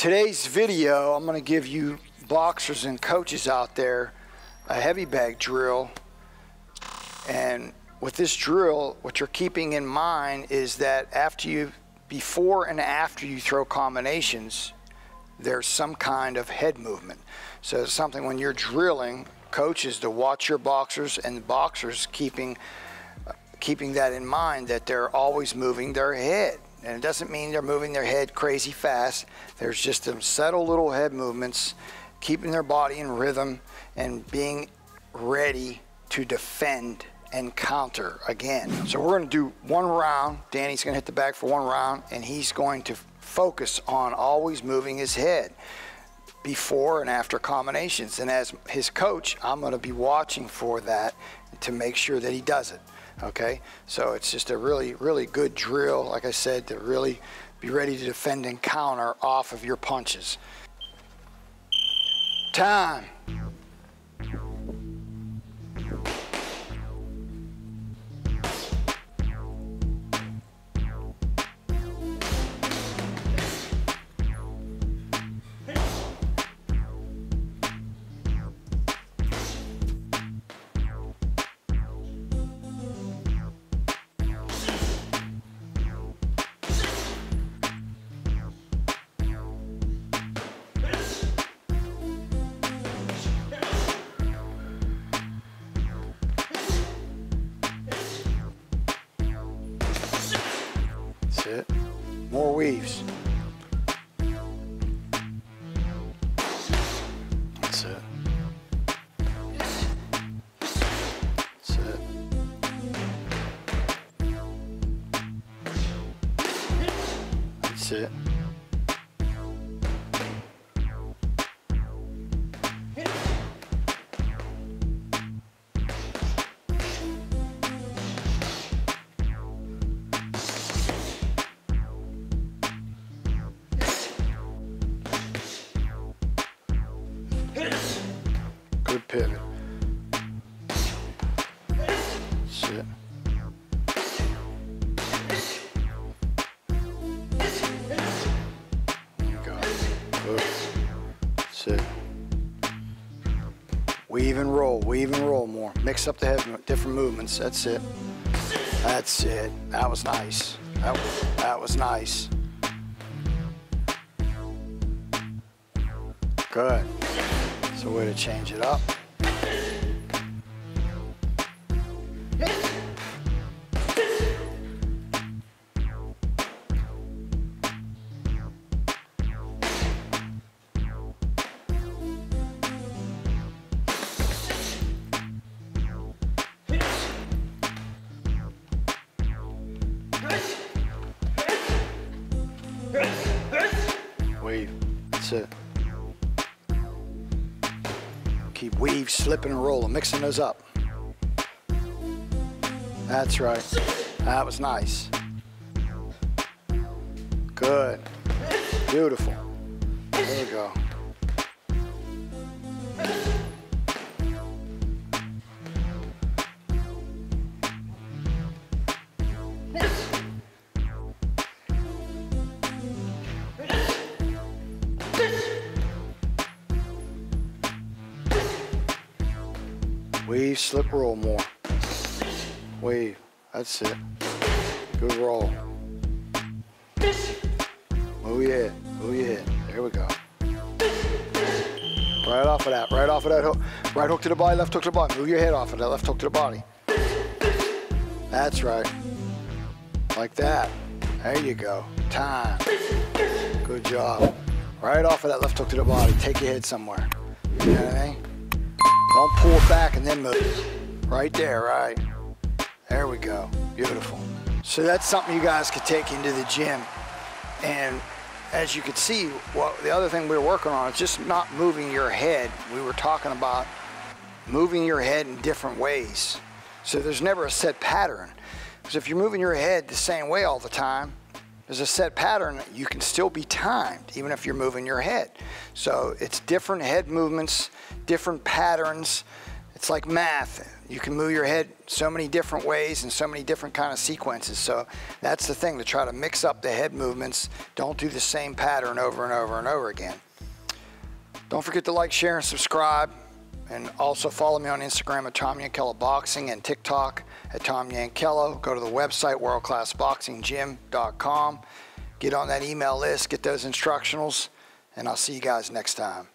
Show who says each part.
Speaker 1: Today's video, I'm gonna give you boxers and coaches out there a heavy bag drill. And with this drill, what you're keeping in mind is that after you, before and after you throw combinations, there's some kind of head movement. So it's something when you're drilling, coaches to watch your boxers and boxers keeping keeping that in mind that they're always moving their head. And it doesn't mean they're moving their head crazy fast. There's just some subtle little head movements, keeping their body in rhythm and being ready to defend and counter again. So we're gonna do one round. Danny's gonna hit the bag for one round and he's going to focus on always moving his head before and after combinations. And as his coach, I'm going to be watching for that to make sure that he does it. Okay, so it's just a really, really good drill, like I said, to really be ready to defend and counter off of your punches. Time. That's it. More weaves. That's it. That's it. That's it. Weave and roll, weave and roll more. Mix up the head, different movements. That's it. That's it. That was nice. That, was, that was nice. Good. It's a way to change it up. It. Keep weave, slipping, and rolling, mixing those up. That's right. That was nice. Good. Beautiful. There we go. Slip, roll more. Weave. That's it. Good roll. Head. Move your head. There we go. Right off of that. Right off of that hook. Right hook to the body, left hook to the body. Move your head off of that. Left hook to the body. That's right. Like that. There you go. Time. Good job. Right off of that left hook to the body. Take your head somewhere. You know what I mean? Don't pull it back and then move. Right there, right. There we go. Beautiful. So that's something you guys could take into the gym. And as you can see, what the other thing we were working on is just not moving your head. We were talking about moving your head in different ways. So there's never a set pattern. Because if you're moving your head the same way all the time, there's a set pattern, you can still be timed, even if you're moving your head. So it's different head movements, different patterns. it's like math. You can move your head so many different ways and so many different kind of sequences. So that's the thing to try to mix up the head movements. Don't do the same pattern over and over and over again. Don't forget to like, share, and subscribe. And also follow me on Instagram at Tom Yankello Boxing and TikTok at Tom Yankello. Go to the website, worldclassboxinggym.com. Get on that email list, get those instructionals, and I'll see you guys next time.